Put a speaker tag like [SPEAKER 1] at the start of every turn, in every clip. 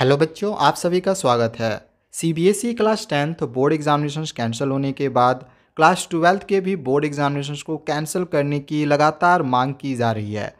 [SPEAKER 1] Hello बच्चों, आप सभी का स्वागत है। CBSE class tenth board examination cancel होने के बाद क्लास ट्वेल्थ के भी बोर्ड एग्जामिनेशन को कैंसिल करने की लगातार मांग की जा रही है।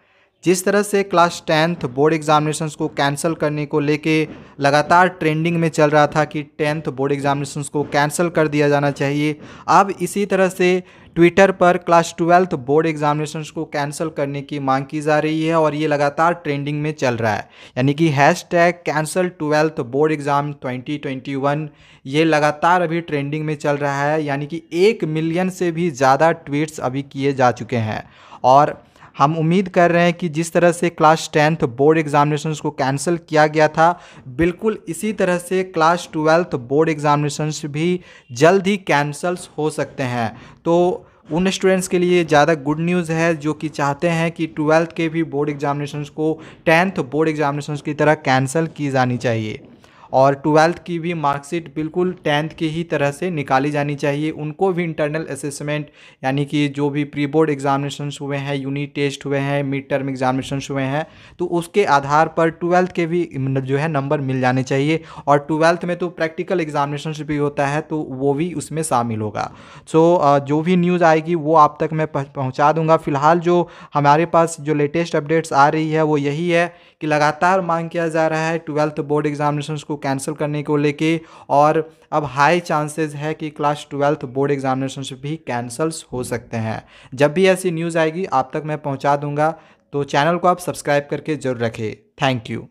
[SPEAKER 1] जिस तरह से क्लास टेंथ बोर्ड एग्जामिनेशंस को कैंसिल करने को लेके लगातार ट्रेंडिंग में चल रहा था कि टेंथ बोर्ड एग्जामिनेशंस को कैंसिल कर दिया जाना चाहिए, अब इसी तरह से ट्विटर पर क्लास ट्वेल्थ बोर्ड एग्जामिनेशंस को कैंसिल करने की मांग की जा रही है और ये लगातार ट्रेंडिंग में चल रहा है। यानी कि hashtag cancel twelfth board exam 2021 ये लगातार अभी ट्रेंडिंग में चल रहा है। यानी कि एक मिलियन से भी ज़्यादा ट्वीट्स अभी किए जा चुके हैं और हम उम्मीद कर रहे हैं कि जिस तरह से क्लास टेंथ बोर्ड एग्जामिनेशन को कैंसिल किया गया था, बिल्कुल इसी तरह से क्लास ट्वेल्थ बोर्ड एग्जामिनेशन भी जल्द ही कैंसल्स हो सकते हैं। तो उन स्टूडेंट्स के लिए ज़्यादा गुड न्यूज़ है, जो कि चाहते हैं कि ट्वेल्थ के भी बोर्ड एग्जामिनेशन को टेंथ बोर्ड एग्जामिनेशन की तरह कैंसिल की जानी चाहिए। और ट्वेल्थ की भी मार्कशीट बिल्कुल टेंथ की ही तरह से निकाली जानी चाहिए। उनको भी इंटरनल असेसमेंट यानी कि जो भी प्री बोर्ड एग्जामिनेशन हुए हैं यूनिट टेस्ट हुए हैं मिड टर्म एग्जामिनेशन हुए हैं तो उसके आधार पर ट्वेल्थ के भी जो है नंबर मिल जाने चाहिए। और ट्वेल्थ में तो प्रैक्टिकल एग्जामिनेशन भी होता है तो वो भी उसमें शामिल होगा। सो जो भी न्यूज़ आएगी, वो आप तक मैं पहुँचा दूँगा। फ़िलहाल जो हमारे पास जो लेटेस्ट अपडेट्स आ रही है, वो यही है कि लगातार मांग किया जा रहा है, ट्वेल्थ बोर्ड एग्जामिनेशन को कैंसिल करने को लेके और अब हाई चांसेस है कि क्लास ट्वेल्थ बोर्ड एग्जामिनेशन भी कैंसल्स हो सकते हैं। जब भी ऐसी न्यूज़ आएगी, आप तक मैं पहुँचा दूँगा। तो चैनल को आप सब्सक्राइब करके ज़रूर रखें। Thank you